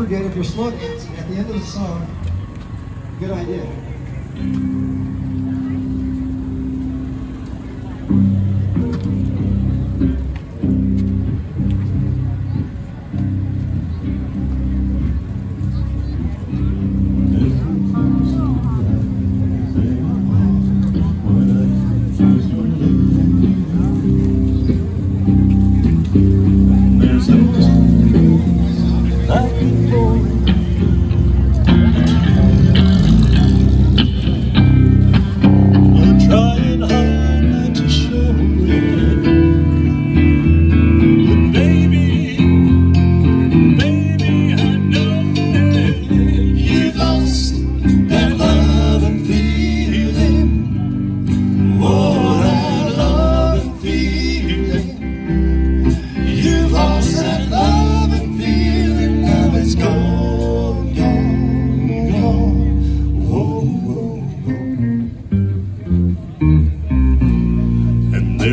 forget if your slogan is at the end of the song, good idea.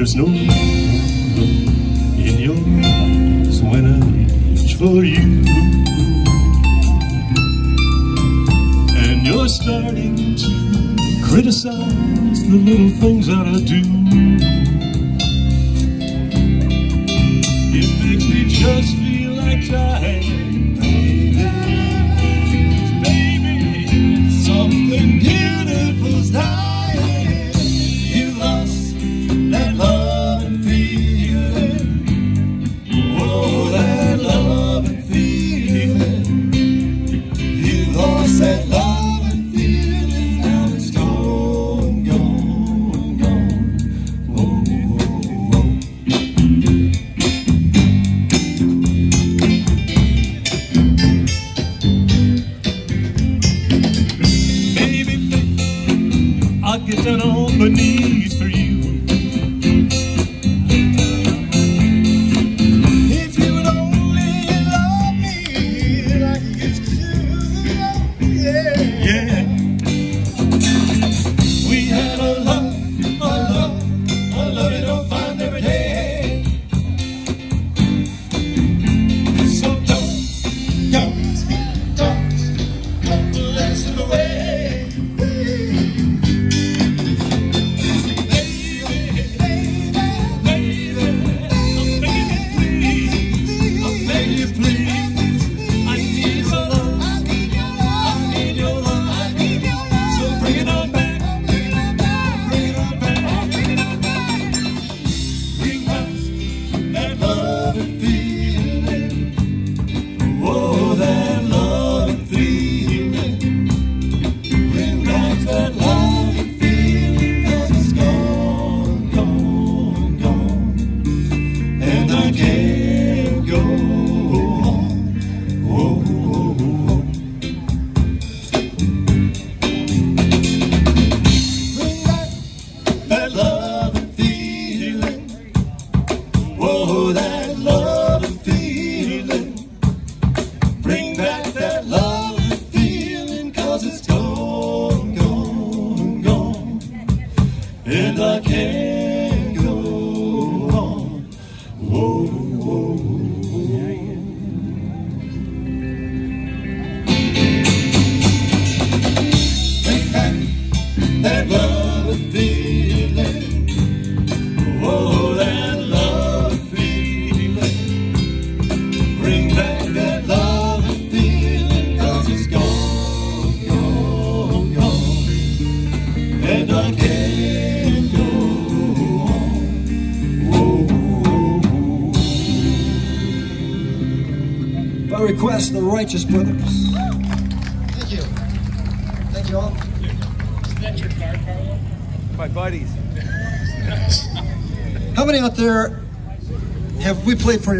there's no in your eyes when I reach for you. And you're starting to criticize the little things that I do. symphony. in the cave. by request the Righteous Brothers. Thank you. Thank you all. Is that your car, My buddies. How many out there have we played for your